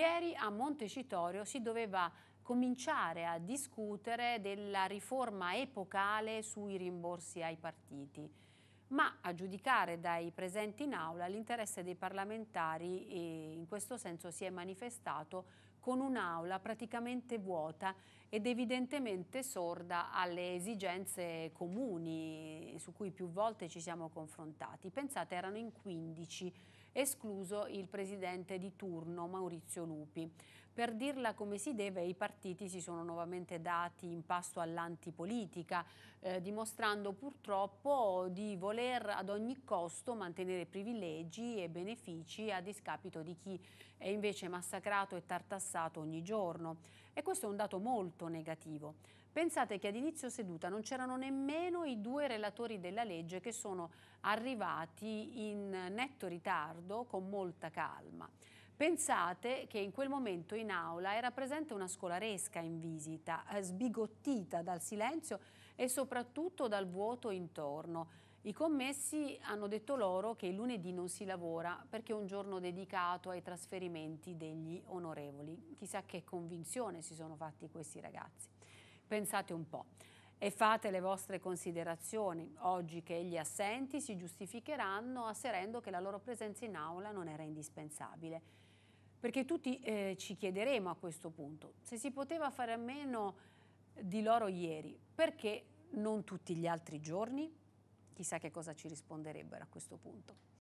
Ieri a Montecitorio si doveva cominciare a discutere della riforma epocale sui rimborsi ai partiti ma a giudicare dai presenti in aula l'interesse dei parlamentari in questo senso si è manifestato con un'aula praticamente vuota ed evidentemente sorda alle esigenze comuni su cui più volte ci siamo confrontati. Pensate, erano in 15, escluso il presidente di turno Maurizio Lupi. Per dirla come si deve, i partiti si sono nuovamente dati in pasto all'antipolitica, eh, dimostrando purtroppo di voler ad ogni costo mantenere privilegi e benefici a discapito di chi è invece massacrato e tartassato ogni giorno. E questo è un dato molto negativo. Pensate che ad inizio seduta non c'erano nemmeno i due relatori della legge che sono arrivati in netto ritardo con molta calma. Pensate che in quel momento in aula era presente una scolaresca in visita, eh, sbigottita dal silenzio e soprattutto dal vuoto intorno. I commessi hanno detto loro che il lunedì non si lavora perché è un giorno dedicato ai trasferimenti degli onorevoli. Chissà che convinzione si sono fatti questi ragazzi. Pensate un po' e fate le vostre considerazioni. Oggi che gli assenti si giustificheranno asserendo che la loro presenza in aula non era indispensabile perché tutti eh, ci chiederemo a questo punto se si poteva fare a meno di loro ieri, perché non tutti gli altri giorni? Chissà che cosa ci risponderebbero a questo punto.